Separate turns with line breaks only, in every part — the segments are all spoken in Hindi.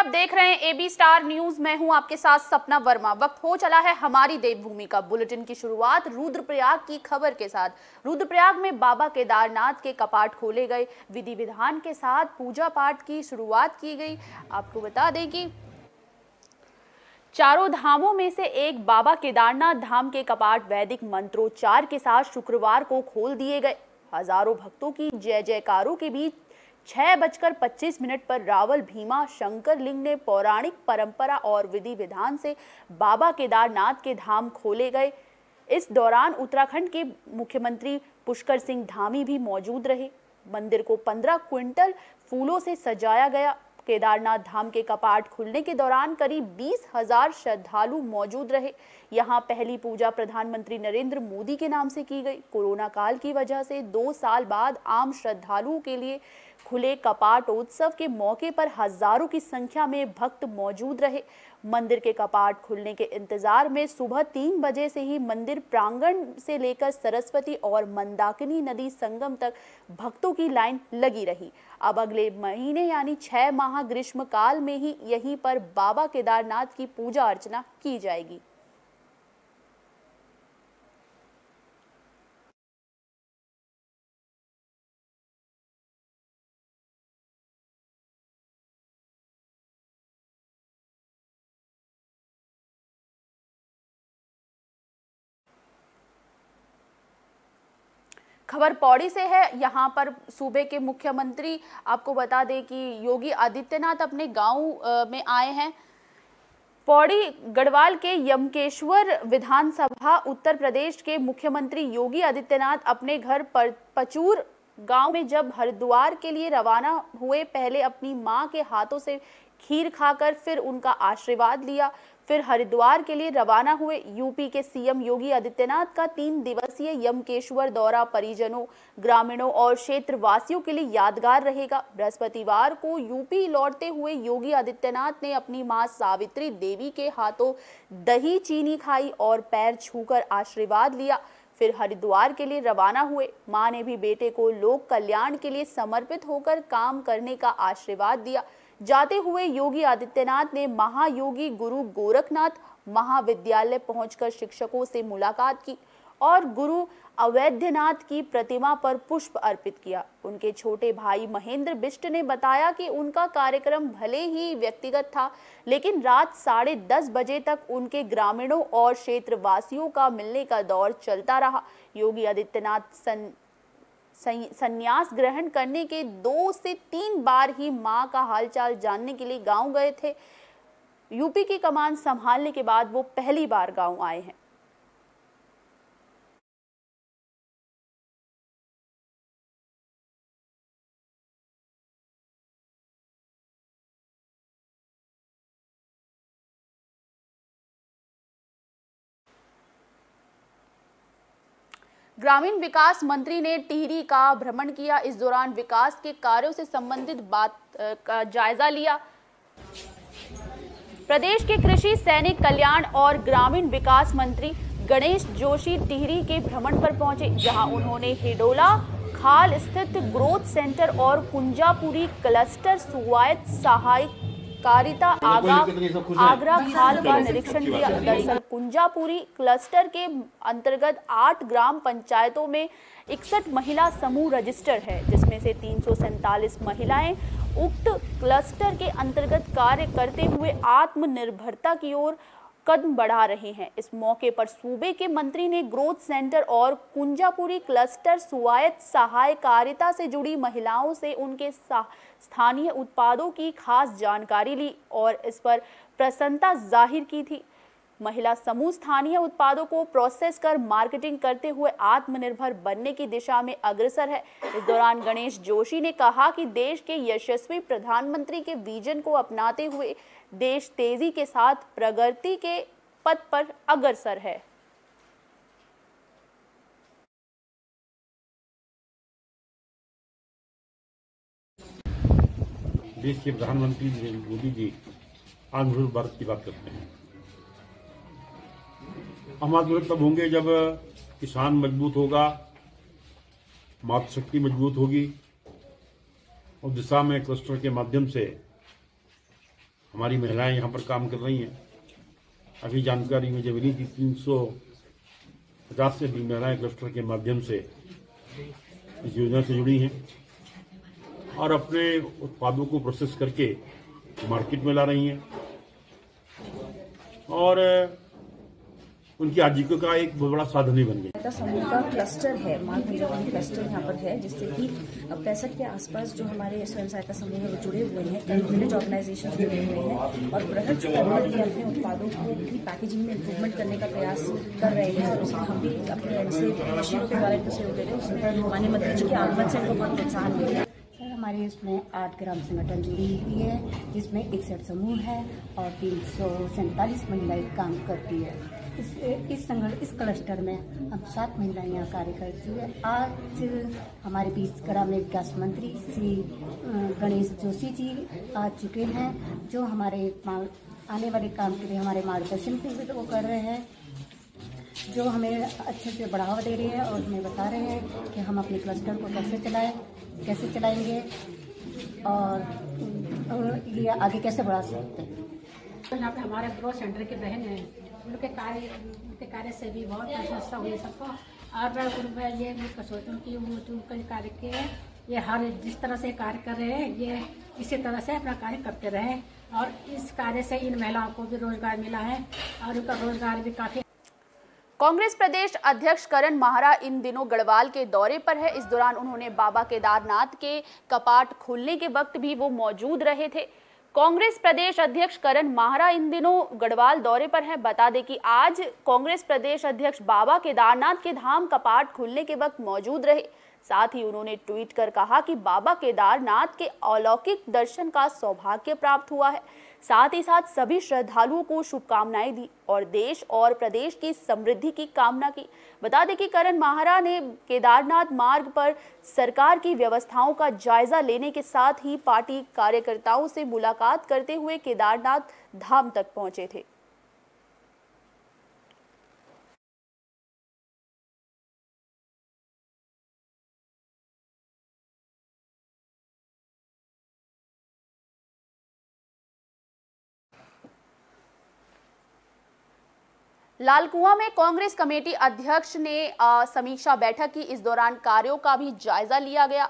आप देख रहे हैं एबी स्टार न्यूज़ मैं हूँ आपके साथ सपना वर्मा। वक्त हो चला है हमारी देवभूमि का। बुलेटिन की शुरुआत रुद्रप्रयाग की खबर के साथ। रुद्रप्रयाग में बाबा केदारनाथ के कपाट खोले गए। विधि विधान के साथ पूजा पाठ की शुरुआत की गई। आपको बता दें कि चारों धामों में से एक बाबा केदारनाथ धाम के कपाट वैदिक मंत्रोच्चार के साथ शुक्रवार को खोल दिए गए। हज़ारों भक्तों की जय जयकारों के बीच छह बजकर पच्चीस मिनट पर रावल भीमा, शंकर लिंग ने पौराणिक परंपरा और विधि विधान से बाबा केदारनाथ के धाम खोले गए। इस दौरान उत्तराखंड के मुख्यमंत्री पुष्कर सिंह धामी भी मौजूद रहे। मंदिर को 15 क्विंटल फूलों से सजाया गया। केदारनाथ धाम के कपाट खुलने के दौरान करीब बीस हज़ार श्रद्धालु मौजूद रहे। यहाँ पहली पूजा प्रधानमंत्री नरेंद्र मोदी के नाम से की गई। कोरोना काल की वजह से दो साल बाद आम श्रद्धालुओं के लिए खुले कपाट उत्सव के मौके पर हज़ारों की संख्या में भक्त मौजूद रहे। मंदिर के कपाट खुलने के इंतज़ार में सुबह तीन बजे से ही मंदिर प्रांगण से लेकर सरस्वती और मंदाकिनी नदी संगम तक भक्तों की लाइन लगी रही। अब अगले महीने यानी छह माह ग्रीष्म काल में ही यहीं पर बाबा केदारनाथ की पूजा अर्चना की जाएगी। खबर पौड़ी से है। यहाँ पर सूबे के मुख्यमंत्री आपको बता दें कि योगी आदित्यनाथ अपने गाँव में आए हैं। पौड़ी, गढ़वाल के यमकेश्वर विधानसभा, उत्तर प्रदेश के मुख्यमंत्री योगी आदित्यनाथ अपने घर पर, पचूर गाँव में जब हरिद्वार के लिए रवाना हुए, पहले अपनी माँ के हाथों से खीर खाकर फिर उनका आशीर्वाद लिया। फिर हरिद्वार के लिए रवाना हुए यूपी के सीएम योगी आदित्यनाथ का तीन दिवसीय यमकेश्वर दौरा परिजनों, ग्रामीणों और क्षेत्रवासियों के लिए यादगार रहेगा। बृहस्पतिवार को यूपी लौटते हुए योगी आदित्यनाथ ने अपनी माँ सावित्री देवी के हाथों दही चीनी खाई और पैर छूकर आशीर्वाद लिया। फिर हरिद्वार के लिए रवाना हुए। माँ ने भी बेटे को लोक कल्याण के लिए समर्पित होकर काम करने का आशीर्वाद दिया। जाते हुए योगी आदित्यनाथ ने महायोगी गुरु गोरखनाथ महाविद्यालय पहुंचकर शिक्षकों से मुलाकात की। और गुरु अवैधनाथ की प्रतिमा पर पुष्प अर्पित किया। उनके छोटे भाई महेंद्र बिष्ट ने बताया कि उनका कार्यक्रम भले ही व्यक्तिगत था, लेकिन रात साढ़े दस बजे तक उनके ग्रामीणों और क्षेत्रवासियों का मिलने का दौर चलता रहा। योगी आदित्यनाथ सन संन्यास ग्रहण करने के दो से तीन बार ही माँ का हालचाल जानने के लिए गाँव गए थे। यूपी की कमान संभालने के बाद वो पहली बार गाँव आए हैं। ग्रामीण विकास मंत्री ने टिहरी का भ्रमण किया। इस दौरान विकास के कार्यों से संबंधित बात का जायजा लिया। प्रदेश के कृषि, सैनिक कल्याण और ग्रामीण विकास मंत्री गणेश जोशी टिहरी के भ्रमण पर पहुँचे, जहाँ उन्होंने हिडोला, खाल स्थित ग्रोथ सेंटर और कुंजापुरी क्लस्टर सुवायत सहायक कारिता आगा आगरा खाल का निरीक्षण किया दरअसल कुंजापुरी क्लस्टर के अंतर्गत आठ ग्राम पंचायतों में इकसठ महिला समूह रजिस्टर है जिसमें से तीन सौ सैंतालीस महिलाएँ उक्त क्लस्टर के अंतर्गत कार्य करते हुए आत्मनिर्भरता की ओर कदम बढ़ा रहे हैं। इस मौके पर सूबे के मंत्री ने ग्रोथ सेंटर और कुंजापुरी क्लस्टर स्वायत्त सहायकारिता से जुड़ी महिलाओं से उनके स्थानीय उत्पादों की खास जानकारी ली और इस पर प्रसन्नता ज़ाहिर की थी। महिला समूह स्थानीय उत्पादों को प्रोसेस कर मार्केटिंग करते हुए आत्मनिर्भर बनने की दिशा में अग्रसर है। इस दौरान गणेश जोशी ने कहा कि देश के यशस्वी प्रधानमंत्री के विजन को अपनाते हुए देश तेज़ी के साथ प्रगति के पथ पर अग्रसर है।
देश के प्रधानमंत्री नरेंद्र मोदी जी आत्मनिर्भर भारत की बात करते हैं। हम आत्मनिर्भर तब होंगे जब किसान मज़बूत होगा, मातृशक्ति मज़बूत होगी, और दिशा में क्लस्टर के माध्यम से हमारी महिलाएँ यहाँ पर काम कर रही हैं। अभी जानकारी मुझे मिली कि तीन सौ पचास से भी महिलाएँ क्लस्टर के माध्यम से इस योजना से जुड़ी हैं और अपने उत्पादों को प्रोसेस करके मार्केट में ला रही हैं। और उनकी आजीविका का एक बहुत बड़ा साधन ही बन गया
सहायता समूह का क्लस्टर है माल पंजीकरण क्लस्टर यहाँ पर है जिससे कि पैंसठ के आसपास जो हमारे स्वयं सहायता समूह है वो जुड़े हुए हैं कई विलेज ऑर्गेनाइजेशन जुड़े हुए हैं और बृहद स्तर पर ये अपने उत्पादों को भी पैकेजिंग में इम्प्रूवमेंट करने का प्रयास कर रहे हैं और उसमें हम भी अपने एंड से मशीनों के द्वारा इनको सहयोग दे रहे हैं उसमें माननीय मंत्री जी के आगमन से इनको बहुत प्रोत्साहन मिल है।
हमारे इसमें आठ ग्राम संगठन जुड़ी हुई है जिसमें इकसठ समूह है और तीन सौ सैंतालीस महिलाएँ काम करती है। इस इस इस क्लस्टर में हम सात महिलाएँ यहाँ कार्य करती है। आज हमारे बीच ग्रामीण विकास मंत्री श्री गणेश जोशी जी आ चुके हैं, जो हमारे आने वाले काम के लिए हमारे मार्गदर्शन के वो कर रहे हैं, जो हमें अच्छे से बढ़ावा दे रहे हैं और हमें बता रहे हैं कि हम अपने क्लस्टर को कैसे चलाएँ, कैसे चलाएँगे और और ये आगे कैसे बढ़ा सकते हैं।
तो यहाँ पे हमारे ग्रोथ सेंटर की बहन है। उनके कार्य उनके कार्य से भी बहुत प्रशंसा हुई सबको। और मैं उनमें ये मैं सोचती हूँ कि वो उनके कार्य के ये हर जिस तरह से कार्य कर रहे हैं, ये इसी तरह से अपना कार्य करते रहे। और इस कार्य से इन महिलाओं को भी रोज़गार मिला है, और उनका रोज़गार भी काफ़ी
कांग्रेस प्रदेश अध्यक्ष करण माहरा इन दिनों गढ़वाल के दौरे पर है। इस दौरान उन्होंने बाबा केदारनाथ के कपाट खुलने के वक्त भी वो मौजूद रहे थे। कांग्रेस प्रदेश अध्यक्ष करण माहरा इन दिनों गढ़वाल दौरे पर हैं। बता दें कि आज कांग्रेस प्रदेश अध्यक्ष बाबा केदारनाथ के धाम कपाट खुलने के वक्त मौजूद रहे। साथ ही उन्होंने ट्वीट कर कहा कि बाबा केदारनाथ के अलौकिक दर्शन का सौभाग्य प्राप्त हुआ है। साथ ही साथ सभी श्रद्धालुओं को शुभकामनाएँ दी और देश और प्रदेश की समृद्धि की कामना की। बता दें कि करण माहरा ने केदारनाथ मार्ग पर सरकार की व्यवस्थाओं का जायजा लेने के साथ ही पार्टी कार्यकर्ताओं से मुलाकात करते हुए केदारनाथ धाम तक पहुँचे थे। लालकुआं में कांग्रेस कमेटी अध्यक्ष ने समीक्षा बैठक की। इस दौरान कार्यों का भी जायजा लिया गया।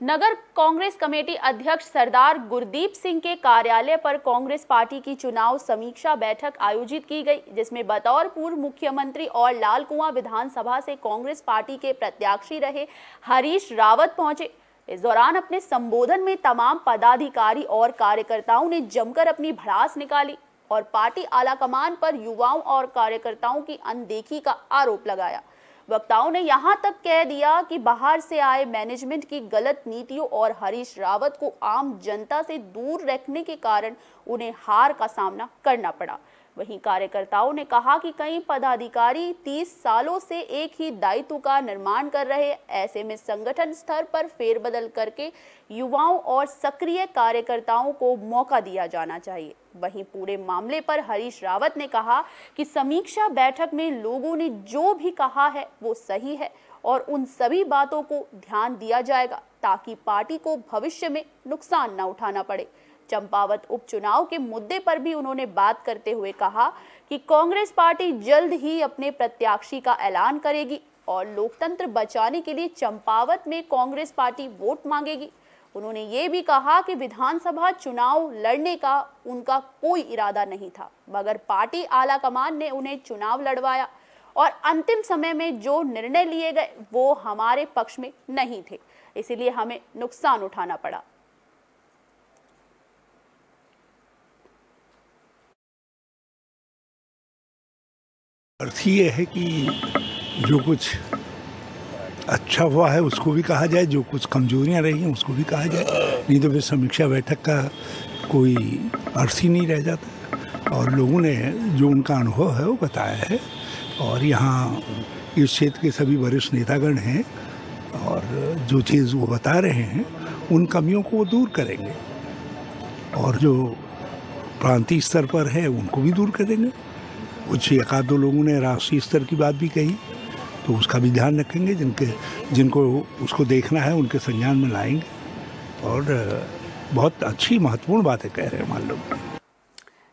नगर कांग्रेस कमेटी अध्यक्ष सरदार गुरदीप सिंह के कार्यालय पर कांग्रेस पार्टी की चुनाव समीक्षा बैठक आयोजित की गई, जिसमें बतौर पूर्व मुख्यमंत्री और लालकुआं विधानसभा से कांग्रेस पार्टी के प्रत्याशी रहे हरीश रावत पहुँचे। इस दौरान अपने संबोधन में तमाम पदाधिकारी और कार्यकर्ताओं ने जमकर अपनी भड़ास निकाली। और पार्टी आलाकमान पर युवाओं और कार्यकर्ताओं की अनदेखी का आरोप लगाया। वक्ताओं ने यहाँ तक कह दिया कि बाहर से आए मैनेजमेंट की गलत नीतियों और हरीश रावत को आम जनता से दूर रखने के कारण उन्हें हार का सामना करना पड़ा। वहीं कार्यकर्ताओं ने कहा कि कई पदाधिकारी 30 सालों से एक ही दायित्व का निर्माण कर रहे ऐसे में संगठन स्तर पर फेरबदल करके युवाओं और सक्रिय कार्यकर्ताओं को मौका दिया जाना चाहिए। वहीं पूरे मामले पर हरीश रावत ने कहा कि समीक्षा बैठक में लोगों ने जो भी कहा है, वो सही है और उन सभी बातों को ध्यान दिया जाएगा ताकि पार्टी को भविष्य में नुकसान न उठाना पड़े। चंपावत उपचुनाव के मुद्दे पर भी उन्होंने बात करते हुए कहा कि कांग्रेस पार्टी जल्द ही अपने प्रत्याशी का ऐलान करेगी और लोकतंत्र बचाने के लिए चंपावत में कांग्रेस पार्टी वोट मांगेगी। उन्होंने ये भी कहा कि विधानसभा चुनाव लड़ने का उनका कोई इरादा नहीं था, मगर पार्टी आलाकमान ने उन्हें चुनाव लड़वाया और अंतिम समय में जो निर्णय लिए गए वो हमारे पक्ष में नहीं थे। इसीलिए हमें नुकसान उठाना पड़ा।
अर्थ ये है कि जो कुछ अच्छा हुआ है, उसको भी कहा जाए, जो कुछ कमजोरियाँ रही हैं, उसको भी कहा जाए। नहीं तो फिर समीक्षा बैठक का कोई अर्थ ही नहीं रह जाता। और लोगों ने जो उनका अनुभव है, वो बताया है। और यहाँ इस क्षेत्र के सभी वरिष्ठ नेतागण हैं और जो चीज़ वो बता रहे हैं, उन कमियों को वो दूर करेंगे। और जो प्रांतीय स्तर पर है, उनको भी दूर करेंगे कुछ एक आध दो लोगों ने राष्ट्रीय स्तर की बात भी कही तो उसका भी ध्यान रखेंगे, जिनके, जिनको उसको देखना है, उनके संज्ञान में लाएँगे। और, बहुत अच्छी महत्वपूर्ण बातें कह रहे हैं मान लो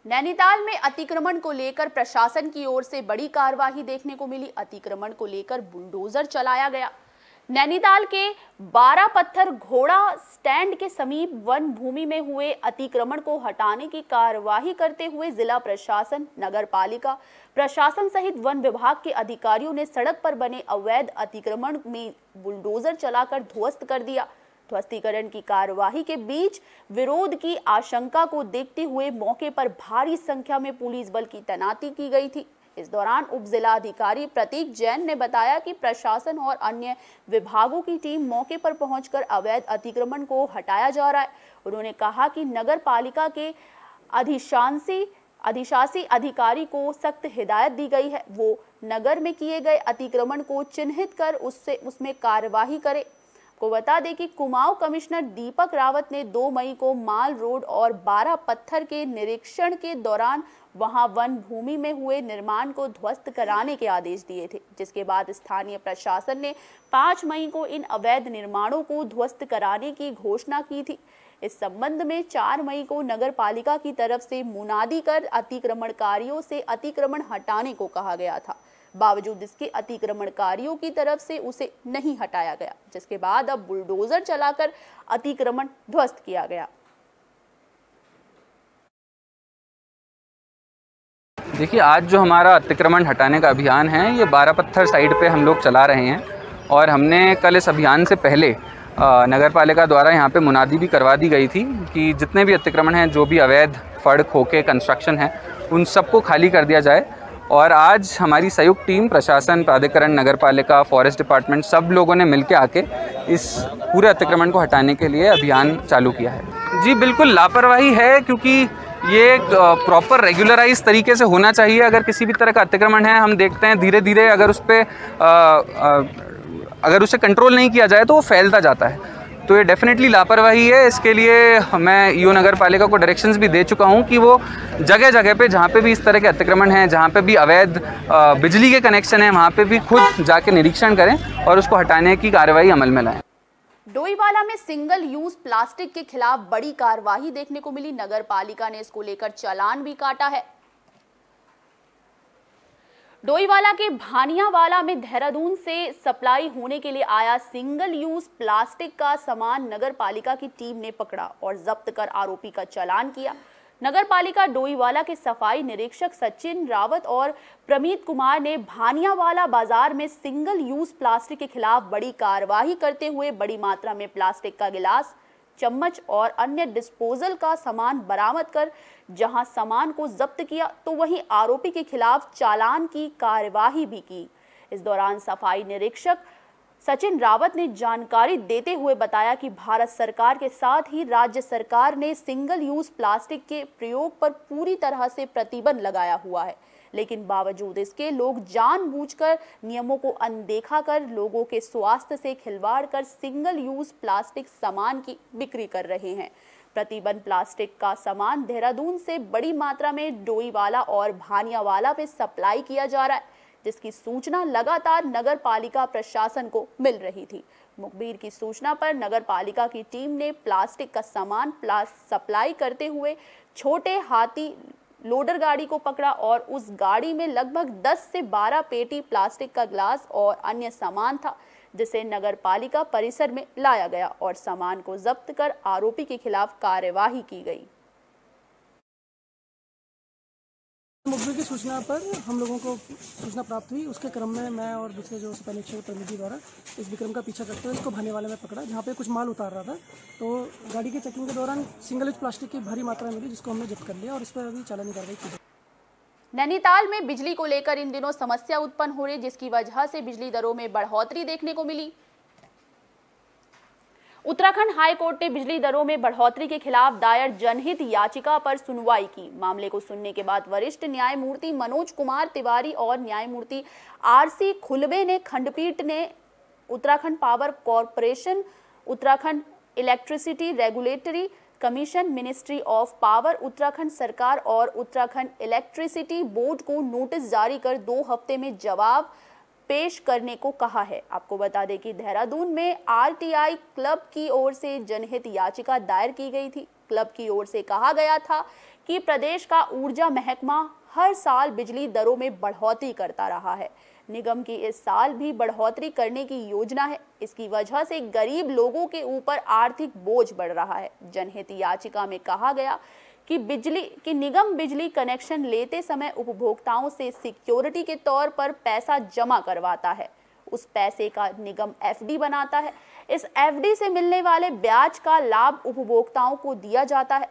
नैनीताल में अतिक्रमण को लेकर प्रशासन की ओर से बड़ी कार्यवाही देखने को मिली। अतिक्रमण को लेकर बुलडोजर चलाया गया। नैनीताल के बारह पत्थर घोड़ा स्टैंड के समीप वन भूमि में हुए अतिक्रमण को हटाने की कार्यवाही करते हुए जिला प्रशासन, नगर पालिका, प्रशासन सहित वन विभाग के अधिकारियों ने सड़क पर बने अवैध अतिक्रमण में बुलडोजर चलाकर ध्वस्त कर दिया। ध्वस्तीकरण की कार्यवाही के बीच विरोध की आशंका को देखते हुए मौके पर भारी संख्या में पुलिस बल की तैनाती की गई थी। इस दौरान उप जिला अधिकारी प्रतीक जैन ने बताया कि प्रशासन और अन्य विभागों की टीम मौके पर पहुंचकर अवैध अतिक्रमण को हटाया जा रहा है। उन्होंने कहा कि नगर पालिका के अधिशांसी, अधिशासी अधिकारी को सख्त हिदायत दी गई है। वो नगर में किए गए अतिक्रमण को चिन्हित कर उससे, उसमें कार्यवाही करे। को बता दें कि कुमाऊं कमिश्नर दीपक रावत ने 2 मई को माल रोड और 12 पत्थर के निरीक्षण के दौरान वहाँ वन भूमि में हुए निर्माण को ध्वस्त कराने के आदेश दिए थे, जिसके बाद स्थानीय प्रशासन ने 5 मई को इन अवैध निर्माणों को ध्वस्त कराने की घोषणा की थी। इस संबंध में 4 मई को नगर पालिका की तरफ़ से मुनादी कर अतिक्रमणकारियों से अतिक्रमण हटाने को कहा गया था। बावजूद इसके अतिक्रमणकारियों की तरफ़ से उसे नहीं हटाया गया, जिसके बाद अब बुलडोजर चलाकर अतिक्रमण ध्वस्त किया गया।
देखिए, आज जो हमारा अतिक्रमण हटाने का अभियान है, ये बारह पत्थर साइड पे हम लोग चला रहे हैं और हमने कल इस अभियान से पहले नगर पालिका द्वारा यहाँ पे मुनादी भी करवा दी गई थी कि जितने भी अतिक्रमण हैं, जो भी अवैध, फड़ खोके कंस्ट्रक्शन है, उन सबको खाली कर दिया जाए और आज हमारी संयुक्त टीम, प्रशासन, प्राधिकरण नगर पालिका फॉरेस्ट डिपार्टमेंट सब लोगों ने मिलकर आके इस पूरे अतिक्रमण को हटाने के लिए अभियान चालू किया है। जी, बिल्कुल लापरवाही है क्योंकि ये प्रॉपर रेगुलराइज तरीके से होना चाहिए। अगर किसी भी तरह का अतिक्रमण है, हम देखते हैं धीरे धीरे अगर उस पर अगर उसे कंट्रोल नहीं किया जाए तो वो फैलता जाता है। तो ये डेफिनेटली लापरवाही है। इसके लिए मैं यू नगर पालिका को डायरेक्शंस भी दे चुका हूँ कि वो जगह जगह पे, जहाँ पे भी इस तरह के अतिक्रमण हैं, जहाँ पे भी अवैध बिजली के कनेक्शन हैं, वहाँ पे भी खुद जाके निरीक्षण करें और उसको हटाने की कार्रवाई अमल में लाएँ।
डोईवाला में सिंगल यूज़ प्लास्टिक के खिलाफ बड़ी कार्यवाही देखने को मिली। नगर पालिका ने इसको लेकर चालान भी काटा है। डोईवाला के भानियावाला में देहरादून से सप्लाई होने के लिए आया सिंगल यूज़ प्लास्टिक का सामान नगर पालिका की टीम ने पकड़ा और जब्त कर आरोपी का चालान किया। नगर पालिका डोईवाला के सफ़ाई निरीक्षक सचिन रावत और प्रमीत कुमार ने भानियावाला बाज़ार में सिंगल यूज़ प्लास्टिक के खिलाफ बड़ी कार्यवाही करते हुए बड़ी मात्रा में प्लास्टिक का गिलास, चम्मच और अन्य डिस्पोजल का सामान बरामद कर जहाँ सामान को जब्त किया तो वहीं आरोपी के खिलाफ चालान की कार्यवाही भी की। इस दौरान सफ़ाई निरीक्षक सचिन रावत ने जानकारी देते हुए बताया कि भारत सरकार के साथ ही राज्य सरकार ने सिंगल यूज़ प्लास्टिक के प्रयोग पर पूरी तरह से प्रतिबंध लगाया हुआ है। लेकिन बावजूद इसके, लोग जानबूझकर नियमों को अनदेखा कर लोगों के स्वास्थ्य से खिलवाड़ कर सिंगल यूज़ प्लास्टिक सामान की बिक्री कर रहे हैं। प्रतिबंध प्लास्टिक का सामान देहरादून से बड़ी मात्रा में डोईवाला और भानियावाला में सप्लाई किया जा रहा है। जिसकी सूचना लगातार नगर पालिका प्रशासन को मिल रही थी। मुखबिर की सूचना पर नगर पालिका की टीम ने प्लास्टिक का सामान सप्लाई करते हुए छोटे हाथी लोडर गाड़ी को पकड़ा और उस गाड़ी में लगभग 10 से 12 पेटी प्लास्टिक का ग्लास और अन्य सामान था, जिसे नगर पालिका परिसर में लाया गया और सामान को जब्त कर आरोपी के खिलाफ कार्यवाही की गई।
मुखबिर की सूचना पर हम लोगों को सूचना प्राप्त हुई। उसके क्रम में मैं और दूसरे जो सैनिक प्रतिनिधि द्वारा इस विक्रम का पीछा करते हुए इसको भाने वाले में पकड़ा, जहाँ पे कुछ माल उतार रहा था। तो गाड़ी के चेकिंग के दौरान सिंगल यूज़ प्लास्टिक की भारी मात्रा मिली, जिसको हमने जब्त कर लिया और इस पर अभी चालानी कार्रवाई की
नैनीताल में बिजली को लेकर इन दिनों समस्या उत्पन्न हो रही, जिसकी वजह से बिजली दरों में बढ़ोतरी देखने को मिली। उत्तराखंड हाई कोर्ट ने बिजली दरों में बढ़ोतरी के खिलाफ दायर जनहित याचिका पर सुनवाई की। मामले को सुनने के बाद वरिष्ठ न्यायमूर्ति मनोज कुमार तिवारी और न्यायमूर्ति आरसी खुलबे ने खंडपीठ ने Uttarakhand power corporation, Uttarakhand electricity regulatory commission, ministry of power, Uttarakhand सरकार और उत्तराखंड इलेक्ट्रिसिटी बोर्ड को नोटिस जारी कर दो हफ़्ते में जवाब पेश करने को कहा है। आपको बता दें कि देहरादून में आरटीआई क्लब की ओर से जनहित याचिका दायर की गई थी। क्लब की ओर से कहा गया था कि प्रदेश का ऊर्जा महकमा हर साल बिजली दरों में बढ़ोतरी करता रहा है। निगम की इस साल भी बढ़ोतरी करने की योजना है। इसकी वजह से गरीब लोगों के ऊपर आर्थिक बोझ बढ़ रहा है। जनहित याचिका में कहा गया कि बिजली, कि निगम बिजली कनेक्शन लेते समय उपभोक्ताओं से सिक्योरिटी के तौर पर पैसा जमा करवाता है। उस पैसे का निगम एफडी बनाता है। इस एफडी से मिलने वाले ब्याज का लाभ उपभोक्ताओं को दिया जाता है।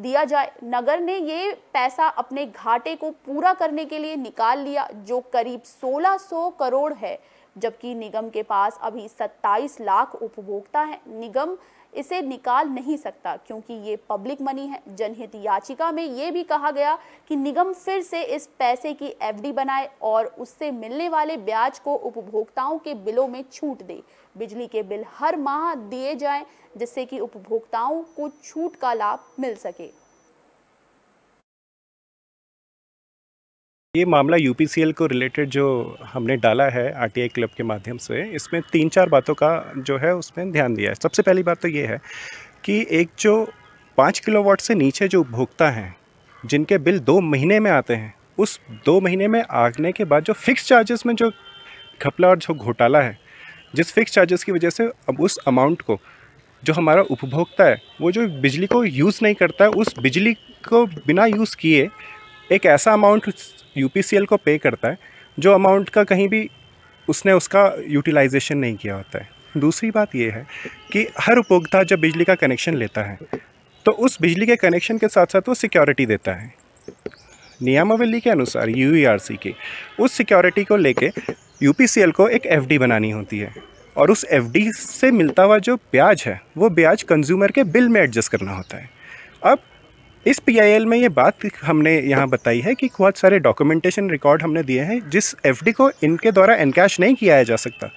दिया जाए, नगर ने ये पैसा अपने घाटे को पूरा करने के लिए निकाल लिया, जो करीब 1600 करोड़ है, जबकि निगम के पास अभी 27 लाख उपभोक्ता हैं। निगम इसे निकाल नहीं सकता, क्योंकि ये पब्लिक मनी है। जनहित याचिका में ये भी कहा गया कि निगम फिर से इस पैसे की एफडी बनाए और उससे मिलने वाले ब्याज को उपभोक्ताओं के बिलों में छूट दे। बिजली के बिल हर माह दिए जाएँ, जिससे कि उपभोक्ताओं को छूट का लाभ मिल सके।
ये मामला यूपीसीएल को रिलेटेड जो हमने डाला है आरटीआई क्लब के माध्यम से, इसमें तीन चार बातों का जो है उसमें ध्यान दिया है। सबसे पहली बात तो ये है कि एक जो पाँच किलोवाट से नीचे जो उपभोक्ता हैं, जिनके बिल दो महीने में आते हैं, उस दो महीने में आने के बाद जो फिक्स चार्जेस में जो घपला और जो घोटाला है, जिस फिक्स चार्जेस की वजह से अब उस अमाउंट को जो हमारा उपभोक्ता है, वो जो बिजली को यूज़ नहीं करता है उस बिजली को बिना यूज़ किए एक ऐसा अमाउंट यूपीसीएल को पे करता है, जो अमाउंट का कहीं भी उसने उसका यूटिलाइजेशन नहीं किया होता है। दूसरी बात यह है कि हर उपभोक्ता जब बिजली का कनेक्शन लेता है तो उस बिजली के कनेक्शन के साथ साथ वो सिक्योरिटी देता है। नियमावली के अनुसार यू e की, उस सिक्योरिटी को लेके यू को एक एफडी बनानी होती है। और उस एफडी से मिलता हुआ जो ब्याज है, वो ब्याज कंज्यूमर के बिल में एडजस्ट करना होता है। इस पी में ये बात हमने यहाँ बताई है कि बहुत सारे डॉक्यूमेंटेशन रिकॉर्ड हमने दिए हैं, जिस एफडी को इनके द्वारा एनकैश नहीं किया जा सकता।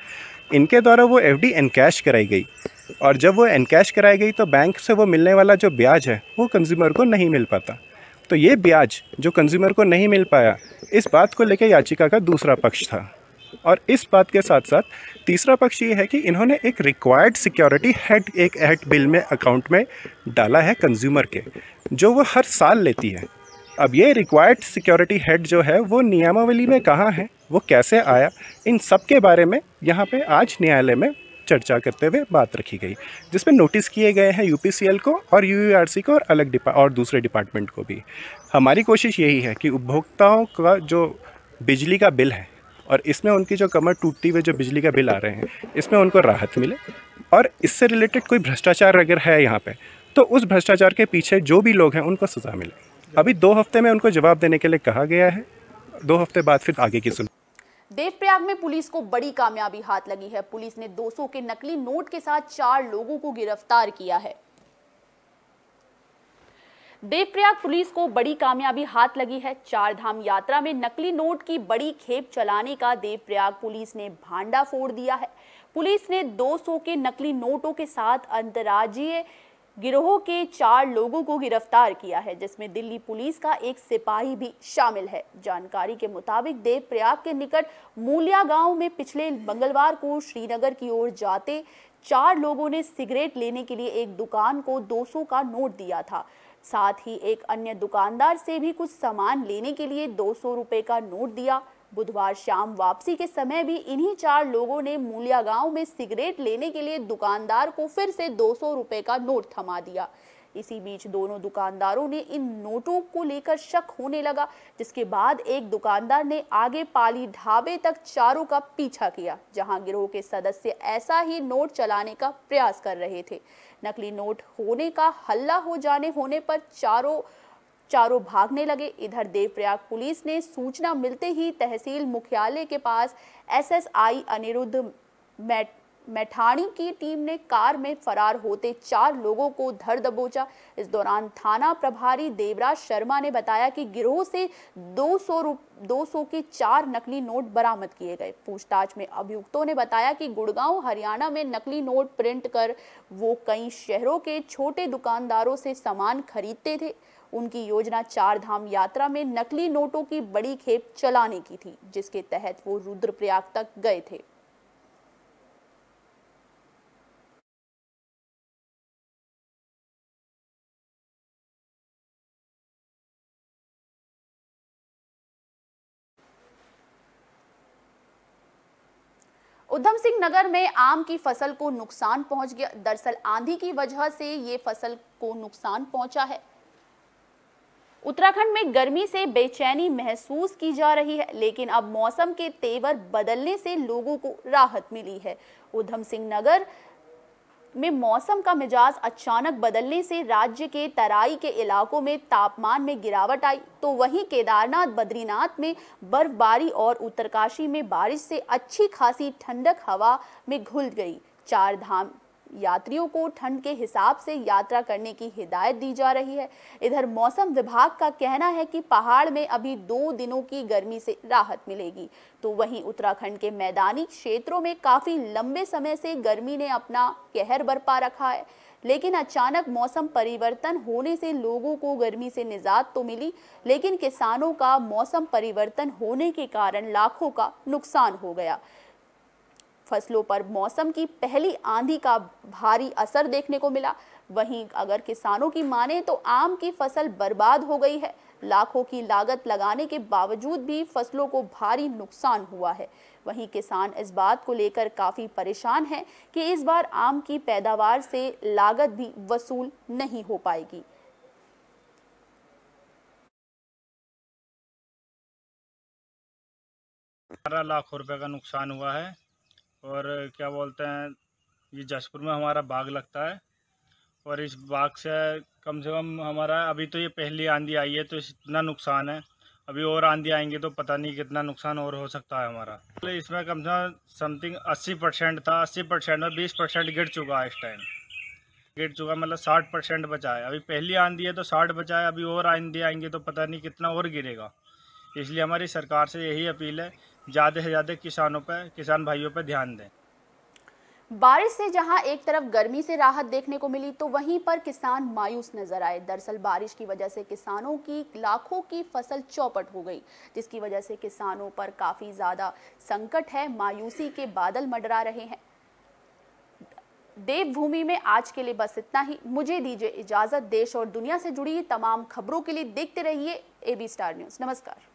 इनके द्वारा वो एफ़ डी इनकैश कराई गई। और जब वो एनकैश कराई गई तो बैंक से वो मिलने वाला जो ब्याज है, वो कंज्यूमर को नहीं मिल पाता। तो ये ब्याज, जो कंज्यूमर को नहीं मिल पाया, इस बात को लेकर याचिका का दूसरा पक्ष था। और इस बात के साथ साथ तीसरा पक्ष ये है कि इन्होंने एक रिक्वायर्ड सिक्योरिटी हेड एक हेड बिल में अकाउंट में डाला है कंज्यूमर के, जो वो हर साल लेती है। अब ये रिक्वायर्ड सिक्योरिटी हेड जो है, वो नियमावली में कहाँ है? वो कैसे आया? इन सब के बारे में यहाँ पे आज न्यायालय में चर्चा करते हुए बात रखी गई जिसमें नोटिस किए गए हैं यूपीसीएल को और यू को और अलग डिपा और दूसरे डिपार्टमेंट को भी। हमारी कोशिश यही है कि उपभोक्ताओं का जो बिजली का बिल है और इसमें उनकी जो कमर टूटती हुई जो बिजली का बिल आ रहे हैं, इसमें उनको राहत मिले। और इससे रिलेटेड कोई भ्रष्टाचार अगर है यहाँ पे तो उस भ्रष्टाचार के पीछे जो भी लोग हैं, उनको सज़ा मिले। अभी दो हफ़्ते में उनको जवाब देने के लिए कहा गया है। दो हफ़्ते बाद फिर आगे की सुन
देवप्रयाग में पुलिस को बड़ी कामयाबी हाथ लगी है। पुलिस ने 200 के नकली नोट के साथ चार लोगों को गिरफ़्तार किया है। देवप्रयाग पुलिस को बड़ी कामयाबी हाथ लगी है। चार धाम यात्रा में नकली नोट की बड़ी खेप चलाने का देवप्रयाग पुलिस ने भांडा फोड़ दिया है। पुलिस ने 200 के नकली नोटों के साथ अंतर्राज्यीय गिरोह के चार लोगों को गिरफ़्तार किया है, जिसमें दिल्ली पुलिस का एक सिपाही भी शामिल है। जानकारी के मुताबिक देवप्रयाग के निकट मूलिया गाँव में पिछले मंगलवार को श्रीनगर की ओर जाते चार लोगों ने सिगरेट लेने के लिए एक दुकान को 200 का नोट दिया था। साथ ही एक अन्य दुकानदार से भी कुछ सामान लेने के लिए दो सौ का नोट दिया। बुधवार शाम वापसी के समय भी इन्हीं चार लोगों ने मूलिया गाँव में सिगरेट लेने के लिए दुकानदार को फिर से दो सौ का नोट थमा दिया। इसी बीच दोनों दुकानदारों ने इन नोटों को लेकर शक होने लगा, जिसके बाद एक दुकानदार ने आगे पाली ढाबे तक चारों का पीछा किया, जहाँ गिरोह के सदस्य ऐसा ही नोट चलाने का प्रयास कर रहे थे। नकली नोट होने का हल्ला हो जाने होने पर चारों चारों भागने लगे। इधर देवप्रयाग पुलिस ने सूचना मिलते ही तहसील मुख्यालय के पास एसएसआई अनिरुद्ध मैट मैठाणी की टीम ने कार में फरार होते चार लोगों को धर दबोचा। इस दौरान थाना प्रभारी देवराज शर्मा ने बताया कि गिरोह से 200 200 के चार नकली नोट बरामद किए गए। पूछताछ में अभियुक्तों ने बताया कि गुड़गांव, हरियाणा में नकली नोट प्रिंट कर वो कई शहरों के छोटे दुकानदारों से सामान खरीदते थे। उनकी योजना चार धाम यात्रा में नकली नोटों की बड़ी खेप चलाने की थी, जिसके तहत वो रुद्रप्रयाग तक गए थे। उधम सिंह नगर में आम की फ़सल को नुकसान पहुँच गया। दरअसल आंधी की वजह से ये फ़सल को नुकसान पहुँचा है। उत्तराखंड में गर्मी से बेचैनी महसूस की जा रही है, लेकिन अब मौसम के तेवर बदलने से लोगों को राहत मिली है। उधम सिंह नगर में मौसम का मिजाज अचानक बदलने से राज्य के तराई के इलाकों में तापमान में गिरावट आई। तो वहीं केदारनाथ, बद्रीनाथ में बर्फबारी और उत्तरकाशी में बारिश से अच्छी खासी ठंडक हवा में घुल गई। चार धाम यात्रियों को ठंड के हिसाब से यात्रा करने की हिदायत दी जा रही है। इधर मौसम विभाग का कहना है कि पहाड़ में अभी दो दिनों की गर्मी से राहत मिलेगी। तो वहीं उत्तराखंड के मैदानी क्षेत्रों में काफ़ी लंबे समय से गर्मी ने अपना कहर बरपा रखा है। लेकिन अचानक मौसम परिवर्तन होने से लोगों को गर्मी से निजात तो मिली, लेकिन किसानों का मौसम परिवर्तन होने के कारण लाखों का नुकसान हो गया। फ़सलों पर मौसम की पहली आंधी का भारी असर देखने को मिला। वहीं अगर किसानों की माने तो आम की फ़सल बर्बाद हो गई है। लाखों की लागत लगाने के बावजूद भी फ़सलों को भारी नुकसान हुआ है। वहीं किसान इस बात को लेकर काफ़ी परेशान हैं कि इस बार आम की पैदावार से लागत भी वसूल नहीं हो पाएगी।
बारह लाख रुपए का नुकसान हुआ है। और क्या बोलते हैं, ये जसपुर में हमारा बाग लगता है। और इस बाग से कम से कम हमारा, अभी तो ये पहली आंधी आई है तो इतना नुकसान है। अभी और आंधी आएँगे तो पता नहीं कितना नुकसान और हो सकता है हमारा। तो इसमें कम से कम समथिंग अस्सी परसेंट था, अस्सी परसेंट में बीस परसेंट गिर चुका है इस टाइम गिर चुका मतलब साठ परसेंट बचा है। अभी पहली आंधी है तो साठ बचा है, अभी और आंधी आएँगे तो पता नहीं कितना और गिरेगा। इसलिए हमारी सरकार से यही अपील है ज़्यादा से ज़्यादा किसानों पर किसान भाइयों पर ध्यान दें।
बारिश से जहाँ एक तरफ़ गर्मी से राहत देखने को मिली तो वहीं पर किसान मायूस नज़र आए। दरअसल बारिश की वजह से किसानों की लाखों की फ़सल चौपट हो गई, जिसकी वजह से किसानों पर काफ़ी ज़्यादा संकट है। मायूसी के बादल मंडरा रहे हैं। देवभूमि में आज के लिए बस इतना ही। मुझे दीजिए इजाज़त। देश और दुनिया से जुड़ी तमाम खबरों के लिए देखते रहिए एबी स्टार न्यूज़। नमस्कार।